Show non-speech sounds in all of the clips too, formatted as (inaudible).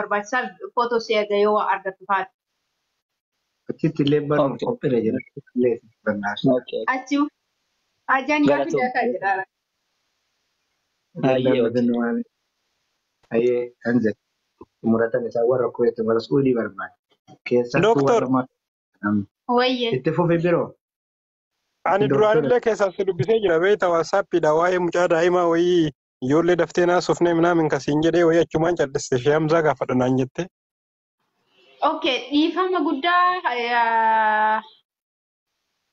barbaachisaa footoo si erga yoo waa argattu taate. Achitti illee Okay. qophiirra jira. Achi ajaan jaataa jira. Hayyee, okay. Hayyee kan jedhu muratan isaa warra kuweetu mas'uulii barbaada. Keessattuu Doktor. warra ma- Wayyee. itti fufi biroo. Ani duraanillee keessaa si dubbisee jira beekta waassaappiidha waa'ee mucaa daa'imaa wayii ijoollee daftee naasofnee minaamin kasiin jedhee wayii achumaan calliste ishee hamzaa gaafadha naan jette. Okay, dhiifama guddaa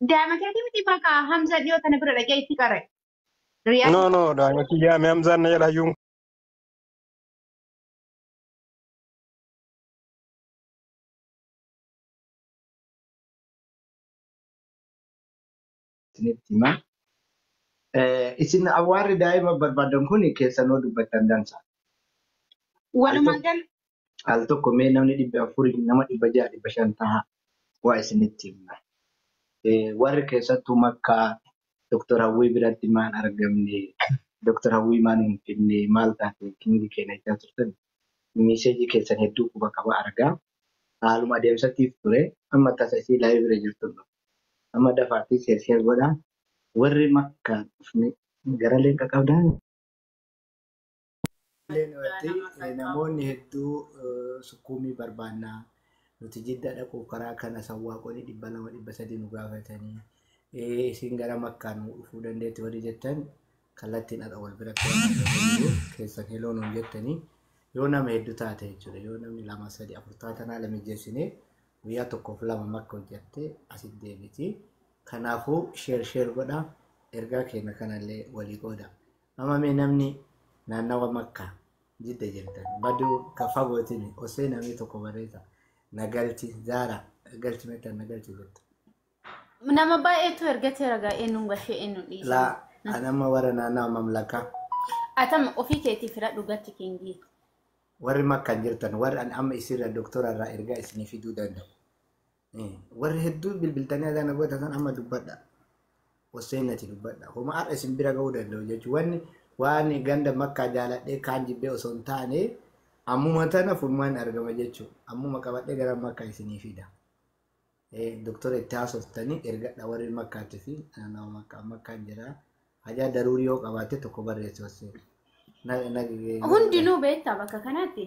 daa'ima keetii miti maqaa Hamza dhiyoo tana bira dhaqee itti qare. No no daa'ima kiyyaa mee hamzaan na jedha iyyuu isinitti hima. Isin awwaarri daa'ima barbaadan kun keessanoo dubbattan dansa. walumaa gal Al tokko mee namni dhibba afurii nama dhibba ja'a dhibba shan ta'a waa isinitti himna. Warri keessattuu makkaa Doktor Hawwii biratti maal argamne Doktor Hawwii maal hin finne maal taate kingi keenya ijaa turtan miiseejii keessan hedduu quba qaba argaa. Haaluma adeemsatiif ture amma tasa isii laayii bira jirtu amma dafaatti seershee godhaa. Warri makkaa dhufne gara leenqa qabdaa. Namoonni hedduu eh, sukkuumii barbaannaa. Nuti jidda dhaquuf karaa kana sawwaaqonni dhibba lama dhibba sadii nu gaafatanii eh, isin gara makkaa nu dhufuu dandeetti warri jettan kallattiin haadha wal biratti keessan heloo nuun jettanii yoo nama hedduu taate jechuudha. Yoo namni lama sadii afur taatan haala mijeessinee guyyaa tokkoof lama makka hojjatte asit deebiti kanaafuu sheer sheer godha ergaa keenya kanallee walii qooda amma mee namni naannawa makkaa jidda jirtan baduu ka fagootiin osoo namni tokko bareeta nagalchi zaara galchi meetan nagalchi jettu nama baay'eetu ergatee ragaa eenyuun gashee eenyuun dhiisa. laa anamma warra naannawa mamlakaa Atama ofii keetii fira dhugatti kingii. warri makkaan jirtan warri amma isirra doktora irraa ergaa isinii fiduu danda'u. Eh, Warri hedduu bilbiltanii adana godhatan amma dubbadha. Wasseenati dubbadha. Homa har'a isin bira ga'uu danda'u jechuudha. Wanni waan ganda makkaa jaaladhee kaan jibbee osoo hin taane ammuma tana furmaan argama jechuudha. Ammuma qabadhee gara makkaa isinii fida. Eh, Doktora itti haasoftanii ergadha warri makkaatti fi naannawa makkaa makkaan jira. Hajaa daruurii yoo qabaatte tokko barreessi wasseen. Hundinuu beektaa bakka kanatti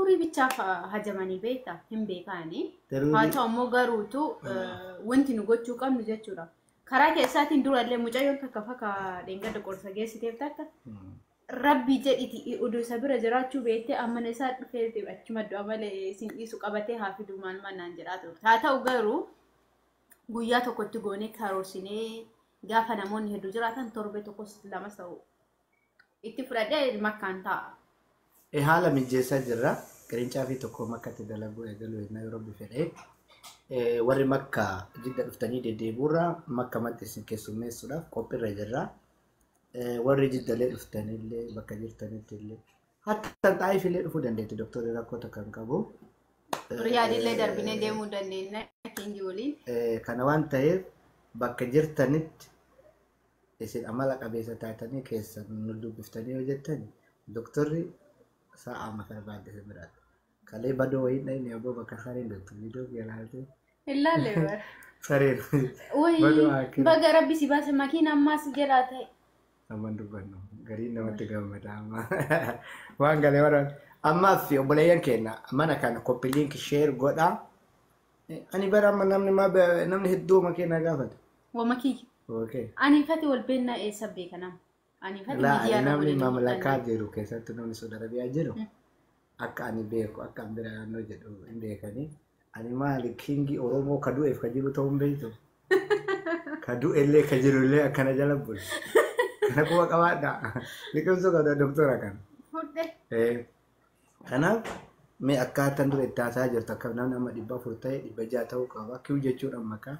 daruurii bichaaf hajamanii beektaa hin beekaani. Haa Daruurii ta'u immoo garuutu eh, wanti nu gochuu qabnu jechuudha. Karaa keessaatiin durallee mucayyoon takka fakka dheengadda qorsa geessiteef takka Hmm. rabbii jedhiti oduu isa bira jiraachuu beektee ammana isaa dhufee achuma du'a malee isin dhiisu qabatee haa fidu maal mannaan jedhaa turte. Haa ta'u garuu guyyaa tokkotti goonee karoorsinee gaafa namoonni hedduu jiraatan torbee tokkos lamas ta'u itti fudhadhee makkaan ta'a. E haala mijeessaa jirra. Qirincaa fi tokko makkatti dalaguu eegaluu hin Nairobi fedhee. Eh, Warri makka jidda dhuftanii deddeebi'urra makka maxxansin keessummeessuudhaaf qophiirra jirra. Eh, Warri jiddallee dhuftanillee bakka jirtanitti illee hatta xaayif illee dhufuu dandeetti doktorri rakkoota kan qabu. Riyaadillee darbinee deemuu dandeenya keenji waliin. Kana waan ta'eef bakka jirtanitti isin amala qabeessa taatanii keessan nu dubbiftanii yoo jettan doktorri sa'a amma barbaadde isin ከላይ በደወይን ላይ ነው ያለው በቃ ሰሬ ነው ቪዲዮ ገራቴ ಇಲ್ಲ ಲೇವ ಸರಿ ಓಯ್ ಬಗರಬ್ಬಿಸಿ ಬಾಸೆ ಮಕಿ ನಮ್ಮ ಸಿಗಲಾತೆ ನಮ್ಮಂದು ಬನ್ನು ಗರಿ ನಮತ್ತೆ ಗಮ್ಮಡಾಮ ವಾಂಗಲೆ ವರ amma fi obboleeyyan keenya mana kana koppiliin sheer godha ani bara amma namni ma namni hedduu ma keenya gaafata wama kiyya ani fati wal beennaa eessa beekana ani fati miidiyaa namni mamlakaa jiru keessatti namni saudi arabiyaa jiru mm. Akka ani beeku akka an bira naannoo jedhu hin beekanii. Ani maali kingii Oromoo ka du'eef ka jiru ta'uu hin beektu. Ka du'ellee ka jirullee akkana jala bulu. Kana quba qabaadha. Liqimsuu qabda doktora kana. Eh, Kanaaf mee akkaataan dura itti haasaa jirtu akka namni amma dhibba afur ta'e dhibba ja'a ta'uu qaba. Kiu jechuudhaan maqaa.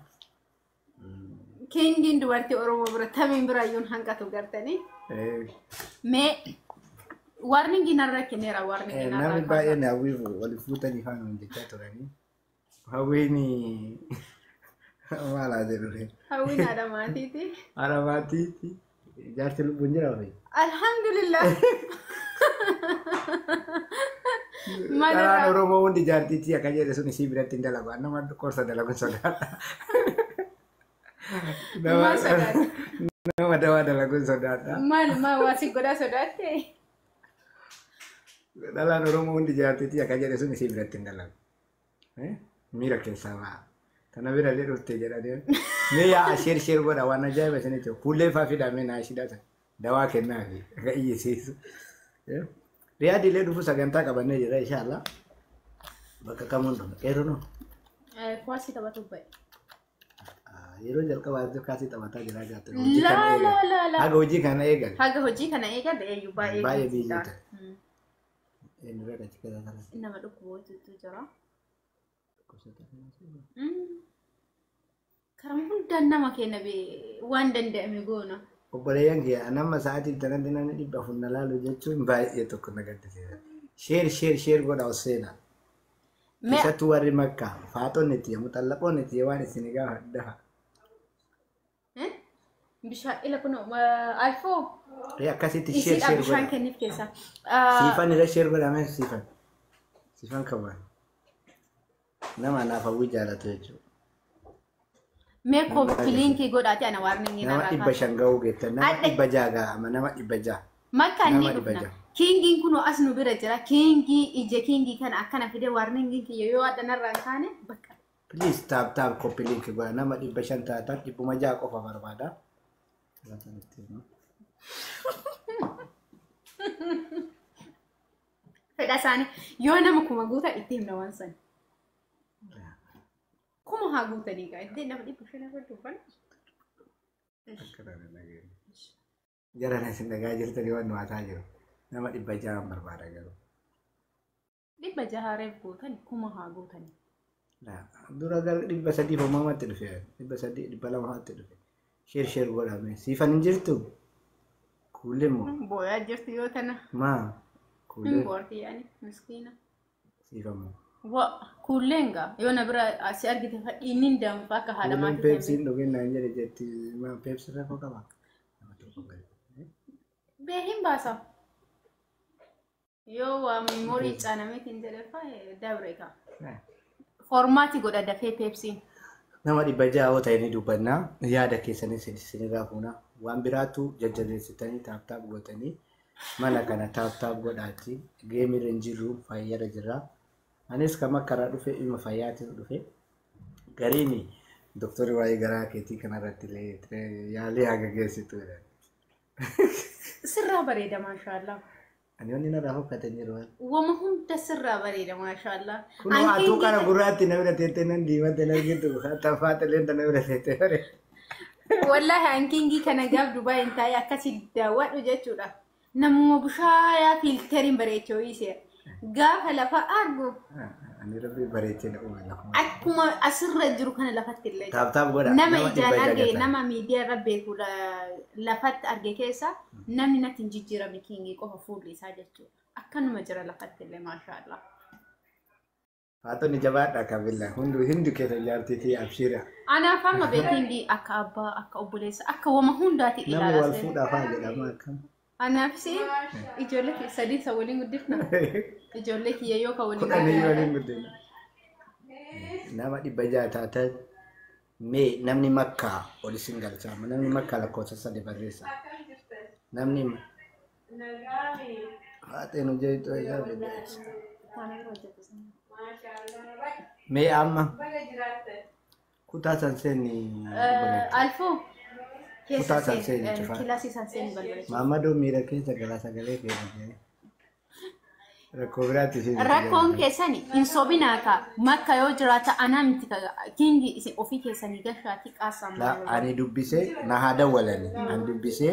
Kingiin dubartii Oromoo bira tamiin biraayyuun hanqatu gartanii. Eh, Mee warning inarrake nera warning eh, nami bae na wivu walifuta jifano ndikatorani haweni (laughs) mala derure haweni (laughs) aramatiti. Aramatiti. Jarte lu jira wayi alhamdulillah. Dhalaan Oromoo hundi jaartiitii akka jedhe sun isii biratti hin dalagu. Nama gorsa dalagu (laughs) sodaadha. Nama dawaa dalagu Mana, Maal maa waasi godhaa sodaatte? Dhalaan Oromoo hundi jaartiitti akka jedhe sun isii biratti hin dalagu. Eh? Miira keessaa ba'a. Kana bira illee dhuftee jedhanii. (laughs) Mee yaa sheer sheer godha waan ajaa'iba isinitti. Fuullee faa fidamee naa shidhata. Dawaa kennaa fi akka iyyisiisu. Eh? Riyaadi illee dhufu sagantaa qabannee jira inshaallah. Bakka kamuun dhufa. Qeerroo noo. Kuwaasii taphatu ba'e. Yeroo jalqabaa kaasii taphataa jira. Hojii Laa laa laa laa. Haga hojii kana eegal. Haga hojii kana eeyyuu baay'ee Baay'ee gaariidha. biyyoota. Mm. Eenyurra qachi keessa kanas. Nama dhukkubootatu jira. Mm. Karaa hundaan nama kenna bee waan danda'ame goona. Obboleeyyan kee nama sa'aatii tanatti namni dhibba afur na laalu jechuun baay'ee tokko na gaddisiisa. Sheer sheer sheer godha of seenaa. Mee Keessattuu warri makkaa faaxoonni itti muxallaqoon itti waan isin gaafa daha. eh? Bishaan ila kun alfoo Akkasitti sheer sheer bishaan godha. kenniif keessa. Siifan irra sheer godhame siifan. Siifan qabaa. Nama naaf hawwii jaalatu jechuudha. Mee kiliinkii godhaate ana waarningii Nama narraa dhibba shan ga'uu geettan nama dhibba ja'a ga'a nama dhibba ja'a. Makka inni Nama dhufna. ja'a. Kiingiin kun as nu bira jira. Kiingii ija kiingii kana akkana fide waarningii kiyya yoo adda narraa hin kaane bakka. Please taap taap koppii linkii godha nama dhibba shan taatan dhibbuma ja'a qofa barbaada. Fedha isaanii yoo nama kuma guuta itti himna waan san. Kuma haa guutanii gaa itti nama dhibba shan irra dubban. Jara isin dhagaa jirtanii waan waataa jiru. Nama dhibba ja'an barbaada garuu. Dhibba jahaareef guutani kuma haa guutanii. Dura gara dhibba sadii uumamatti dhufe. Dhibba sadii dhibba lamatti dhufe. Sheer sheer godhame. Siifan hin jirtu? Kuulleen moo? Booyaa jirti yoo tana Maa? Kuulleen boorti yaani miskiina. siifan moo? Wa kuulleen gaa yoo na bira asi argite fadhiin hin danfa akka Kuulleen maatii peepsiin dhugeen naan jedhe jetti. Maa peepsii rakkoo qaba? Bee hin baasa. Yoo waa meemoorii caanameetiin jedhe dabre gaa. Formaati godha dafee peepsiin. Nama dhibba ja'a yoo ta'e ni dubbanna. Yaada keessanis isinirraa fuuna. Waan biraatu jajjabeessitanii taap taap gootanii mana kana taap taap godhaatti. Geemirra hin jirru fayyada jira. Anis kan makkaraa dhufe dhimma fayyaatiin dhufe. Gariin doktorri waa'ee garaa keetii kanarratti yaalii haga geessitu. Sirraa bareeda maashaallah. Ani wanni narraa fokkatan jiru. Wama hunda sirraa bareeda maashaallah. Kun atuu kana gurraatti na bira teettee nan diimatte nan argitu. Taffaata illee na bira teettee bare. Wallahi hankingii kana gaaf Dubaay hin taa'e akkasi daawwadhu jechuudha. Namuma bushaayaa fiilteriin bareechoo isee. Gaafa lafa argu Ani rabbi bareechee uume lafa. akkuma asirra jiru kana lafatti illee. Taap taap godha. Nama ijaan arge jagatan. nama miidiyaa irra beeku la- lafatti arge keessa namni natti hin jijjiirame kingii qofa fuulli isaa jechuudha. Akkanuma jira lafatti illee maashaallah. Haatonni jabaadha kabila hundi hundi keessa ijaartii fi abshira. Anaaf amma beekingii akka abbaa akka obboleessa akka wama hundaati wal ilaalaa. fuudhaaf haa jedhama akkam. Anaafis ijoollee kiyya sadii isa waliin guddifna. Ijoollee kiyya yoo ka waliin Kudhanii waliin guddina. Nama dhibba ja'a taatan mee namni makkaa ol isin galchaa namni makkaa lakkoofsa sadi barreessa. Namni haatee nu jeetu isaa bebeessa. Mee amma kutaa san seenni Alfoo Kutaa keessa sanseenii seen cufaa. kilaasii sanseenii balbalachuu. Maammadoo miira keessa galaa sagalee keenya rakkoo biraatti fi Rakkoon keessan hin sobinaa ka makka yoo jiraata anaa miti ka kingi isin ofii keessanii gashaati qaasaa La, ani dubbisee na haa dawwalani ani dubbisee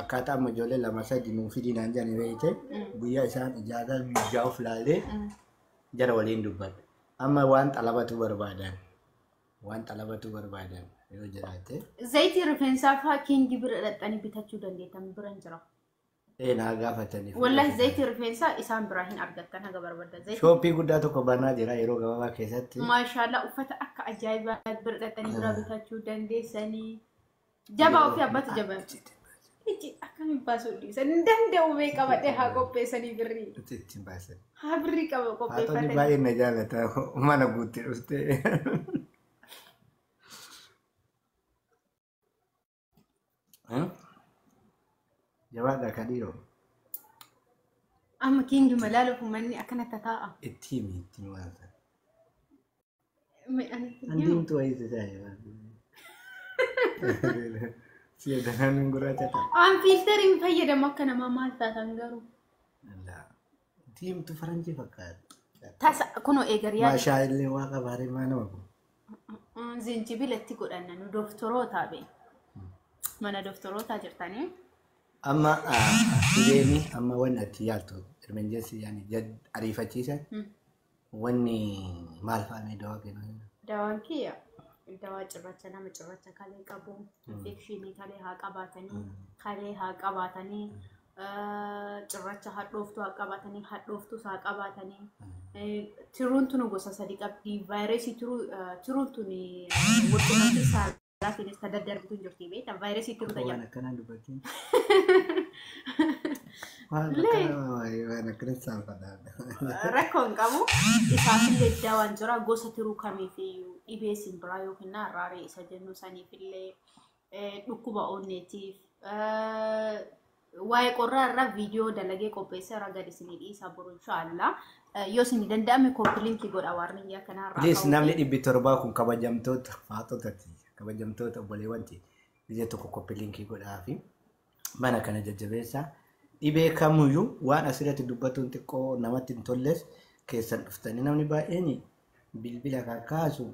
akkaataa amma ijoollee lama sadi nuu fidii naan jedhani beekte guyyaa isaan ijaaza guyyaa of laalee jara waliin dubbadha amma waan xalabatu barbaadan waan xalabatu barbaadan yoo jiraate Zayitii rifeensaa fa'aa kingi bira dhaqxanii bitachuu dandeettan biran jira. ee naa gaafataniif Wallahi zayitii rifeensaa isaan biraa hin argattan haga barbaadan. Zayitii shooppii guddaa tokko banaa jira yeroo gabaabaa keessatti maashaallah uffata akka ajaa'ibaa bira dhaqxanii bira bitachuu dandeessanii. Jabaa ofii abbatu jabaa. Iji akkamiin baasuu dhiisan hin danda'u mee qabadhee haa qopheessanii birrii. Nuti ittiin baasan. Haa birrii qaba Haatonni qopheeffatanii. baay'ee na jaallata. Mana guutti dhuftee. جواد كديرو. أما كين جو ملالو فماني أكنت تتاء. التيمي التيمي وانسا عندي انتو أي تتاء (laughs) سيدنا ننقرا تتاء. أم فيلترين فيدا مكنا ما مالتا تنقرو لا. تيم تو تفرنجي فكاد تاسا كنو إيجريات ما شاء الله واقع باري ما نوكو زنجبيل اتقول أننا دكتورو تابعين Mana dooftorootaa jirtanii. Amma dhibeenii amma wanni ati yaaltu emergency yaani jad ariifachiisan wanni maal fa'aa dawaa kennu. Dawaan kiyya dawaa cirracha nama cirracha kalee qabu infekshinii kalee haa qabaatanii kalee haa qabaatanii cirracha hadhooftuu haa qabaatanii hadhooftuus haa qabaatanii tiruun tunu gosa sadi qabdi vaayirasii tiruun tun walqunnamtii ራሴን ተደርደርብቱ እንጆርቴ ቤት ቫይረስ ይትሩ rakkoon qabu isaaf deddaa waan jira gosa tiruu kamiifiyyuu dhibee simbiraa yookiin arraaree isa jennu saniif illee dhukkuba onneetiif waa'ee qorraa irra viidiyoo dalagee qopheessee irra gadi isinii dhiisaa buru inshaallah. Yoo isin danda'ame koopilinkii godha waan akkanaa irraa. Namni dhibbi torbaa kun kabajamtoota haatotati. Kabajamtoota obboleewwanti biyya tokko koppiliinkii godhaa fi mana kana jajjabeessaa dhibee kamuyyuu waan asirratti dubbatuun xiqqoo namatti hin tolles keessan dhuftanii namni baay'een bilbila kakaasu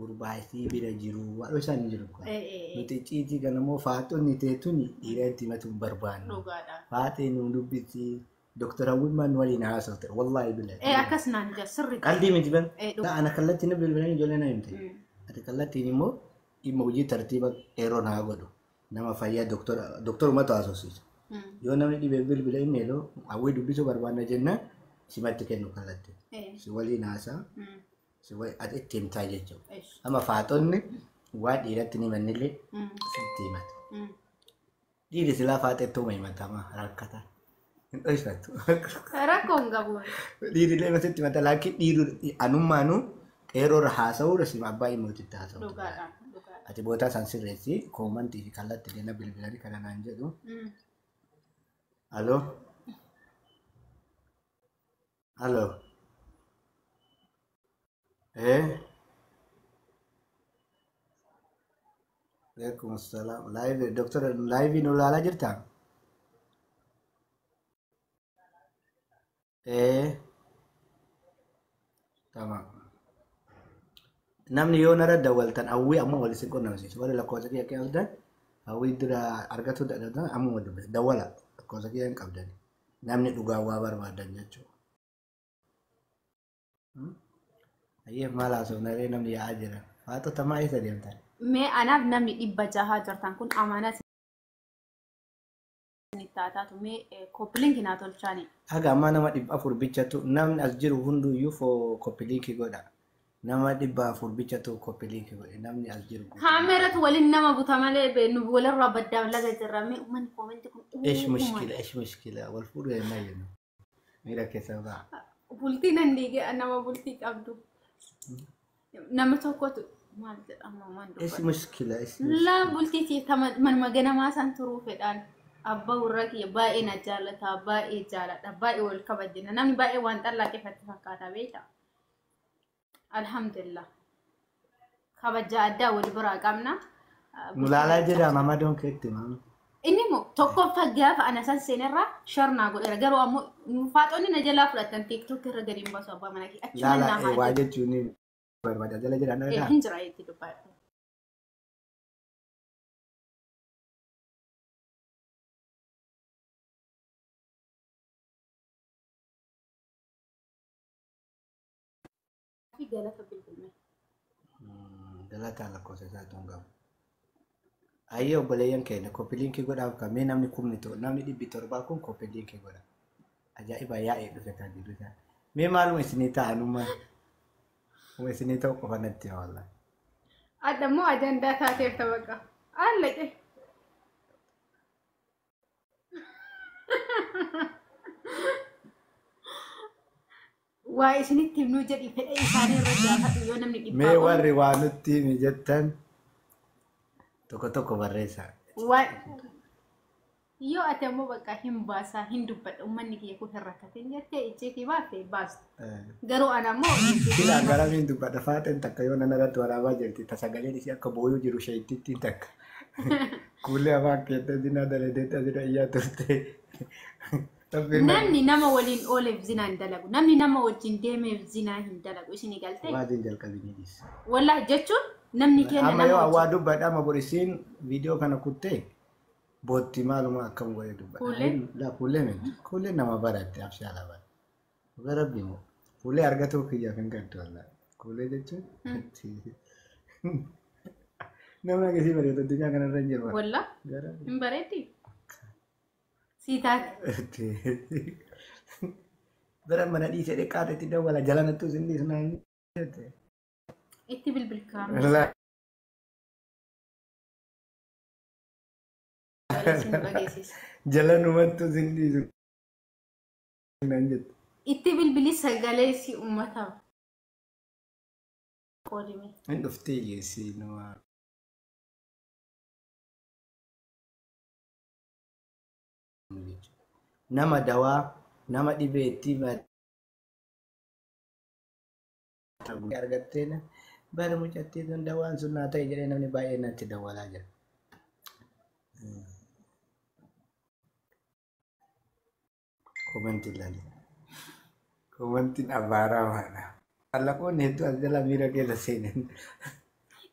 gurbaasii bira jiru waan isaan jiru. Eh, eh, eh, Nuti ciitii ganamoo faatonni teetuni dhiira itti himatu hin barbaannu. Faatii nu dubbisi Dooktar Hawwimaan waliin haasofte wallaahi bila. Eh, akkas naan jira sirri Qalbii miti ban. Dhuga. Ana kallattiin bilbilan ijoollee na himte. Mm. Ati kallattiin immoo dhimma hojii tartiiba dheeroon haa godhu nama fayyaa doktora doktorumatu haasofsiisa. Yoo namni dhibee bilbila hin eeloo hawwii dubbisuu barbaanna jennaan simatti kennu kalatte. Si waliin haasaa si ati itti himtaa jechuudha. Amma faaxonni waa dhiiratti ni mannillee sitti himata. Dhiirri silaa faaxettuma himatamaa rakkataa. Hin dhoysatu. Rakkoo hin qabu. Dhiirri illee sitti himata laakiin dhiiru anummaanuu dheeroo haasa'uu rasima abbaa himootitti haasa'u. Dhugaadhaan. Ati bootaa isaan sirreessi koomantii fi kallattii deena bilbilanii kana naan jedhu. Aloo. Aloo. Eh. Waalaikum salaam. Live doktor live nu ilaalaa jirtaa? Eh. Tamam. Namni yoo nara dawwaltan hawwii amma wal isin qunnamsiisu. Warri lakkoofsa kiyya kee qabdan hawwii dura argatu dadhabdan amma wal dubbisa. Dawwala lakkoofsa kiyya hin qabdan. Namni dhugaa waa barbaadan jechuudha. Ayyee maal haasofnaree namni yaa'aa jira. Faatota maa eessa deemtan? Mee anaaf namni dhibba jahaa jirtan kun isinitti taataatu mee kooppiliinki naa tolchaani. Haga ammaa nama dhibba afur bichatu namni as jiru hunduyyuu foo koppiliinkii godha. Nama dhibba afur bichatu koppiliinkii godhe namni as jiru. Kaameeratu waliin nama buta malee nu walirraa baddaa laga jirra uummanni koomenti kun uumama. mushkila eesh mushkila wal fuudhu eenyumaa jennu. Miira keessa ba'a. Bultii nan diigee nama bultii qabdu. Nama tokkotu maal jedhama Eesh dubbatu. mushkila eesh Laa bultiiti manuma ganamaa san turuu fedhaan abbaa warra kiyya baay'ee na jaallata baay'ee jaaladha baay'ee wal kabajjina namni baay'ee waan xallaaqeffatti fakkaata beekta. alhamdulillah kabaja addaa wal biraa qabna ulaalaa jedha mama doonkeetti inni tokkoffaa gaafa ana san seenirraa sharnaa godheera garuu ammoo faaxonni na jalaa fudhatan tiiktook irra gadiin basu abbaa manaa kee achi mana namaa jechuun barbaada jala jedha hin jira jechuudha. Dubbadhu. Fi galata bilbilme. Dalataa lakkoofsa isaa tun qabu. Ayyee obboleeyyan keenya koppiliinkii godhaaf kamee namni kumni to namni dhibbi torbaa kun koppiliinkii godha. Ajaa'iba yaa'ee dhufe kan jiru isaa. Mee maaluma isinii ta'anummaa? Uma isinii ta'u qofa natti wallaahi. Adda immoo ajandaa taateef taphaqa. Allaqe. Waa isinitti himnuu jedhi fedha isaanii irra gaafadhu yoo namni dhibbaa Mee warri waa nutti himi jettan tokko tokko barreessaa. Waan yoo ati ammoo bakka hin baasaa hin dubbadha uummanni kiyya kun hin rakkatin jettee icciitii baaftee baasta. Garuu ana ammoo Silaa garamiin dubbadha faaxeen takka yoo nan irratti waraabaa jirti ta sagaleen isii akka booyuu jiru sheettittiin takka. (laughs) Kuullee afaan keetta zinaa daladeetta asirra iyyaa turte. Namni nama waliin ooleef zinaa hin dalagu namni nama wajjin deemeef zinaa hin dalagu isinii galtee Waatiin jalqabinii dhiisa. wallah jechuun namni keenya Amma yoo nama awwaa wajjin dubbadha amma borisiin viidiyoo kana kuttee bootti maaluma akkam godhee dubbadha. Kuullee? Laa kuullee miti. Kuullee nama baratte abshaala bara. Dhuga rabbi moo kuullee argatuu kiyyaaf hin gaddu wallaa. Kuullee jechuun (laughs) (laughs) namni akkasii bareedu addunyaa kanarra hin jiru. wallah Gara hin bareeddi sii taate Bara mana dhiisee dheqqaata itti dawwala jala nattuu sin dhiisnaan. itti bilbilkaam isin (laughs) dhageessisa Jala numattuu sin dhiisu. Naan jettu. itti bilbili sagalee si uummataaf Hin dhuftee geessi nama. Nama dawaa nama dhibeetti argattee bara mucattii sun dawaan sun naa ta'e jedhee namni baay'ee natti dawwalaa jira. Komantiin laali. Komantiin abaaraa maadha. Allaqoonni hedduu as jala miira keessa seenan.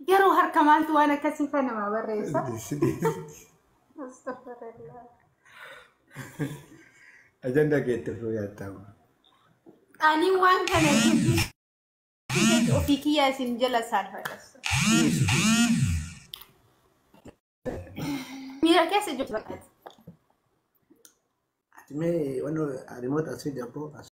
garuu harka maaltu waan akkasii kan namaa barreessa. Ajanda keetti fuu yaattamu. ani waan kana jechuun ofii kiyyaa isin jala saalfadhas miira keessa jirtu baqqate Ati mee wanno remote as fide abboo as